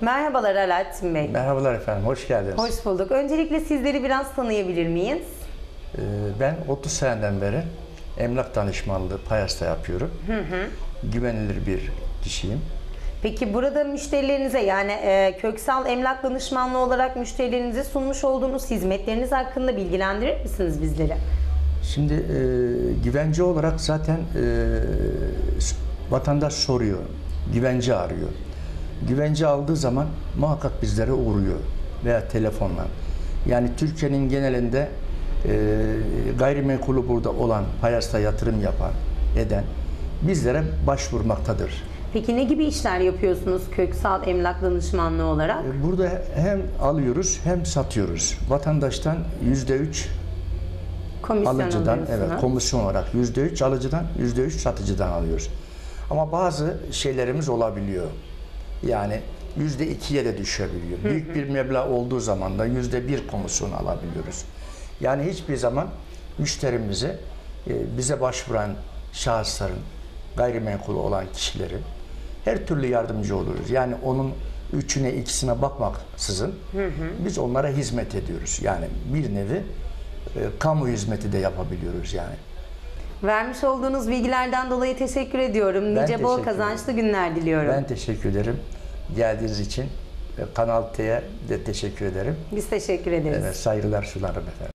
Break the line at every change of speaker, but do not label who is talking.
Merhabalar Alaaddin Bey.
Merhabalar efendim, hoş geldiniz.
Hoş bulduk. Öncelikle sizleri biraz tanıyabilir miyiz?
Ee, ben 30 seneden beri emlak danışmanlığı Payas'ta yapıyorum. Güvenilir bir kişiyim.
Peki burada müşterilerinize yani e, Köksal Emlak Danışmanlığı olarak müşterilerinize sunmuş olduğunuz hizmetleriniz hakkında bilgilendirir misiniz bizleri?
Şimdi e, güvence olarak zaten e, s- vatandaş soruyor, güvence arıyor. Güvence aldığı zaman muhakkak bizlere uğruyor veya telefonla. Yani Türkiye'nin genelinde e, gayrimenkulü burada olan, Payas'ta yatırım yapan, eden bizlere başvurmaktadır.
Peki ne gibi işler yapıyorsunuz Köksal Emlak Danışmanlığı olarak?
E, Burada hem alıyoruz hem satıyoruz. Vatandaştan yüzde üç
Komisyon
alıcıdan evet komisyon olarak yüzde üç alıcıdan yüzde üç satıcıdan alıyoruz. Ama bazı şeylerimiz olabiliyor. Yani yüzde ikiye de düşebiliyor. Büyük bir meblağ olduğu zaman da yüzde bir komisyon alabiliyoruz. Yani hiçbir zaman müşterimizi e, bize başvuran şahısların gayrimenkul olan kişilerin her türlü yardımcı oluruz. Yani onun üçüne ikisine bakmaksızın biz onlara hizmet ediyoruz. Yani bir nevi e, kamu hizmeti de yapabiliyoruz yani.
Vermiş olduğunuz bilgilerden dolayı teşekkür ediyorum.
Ben
Nice bol kazançlı günler diliyorum.
Ben teşekkür ederim geldiğiniz için. E, Kanal T'ye de teşekkür ederim.
Biz teşekkür ederiz.
Evet, saygılar sunarım efendim.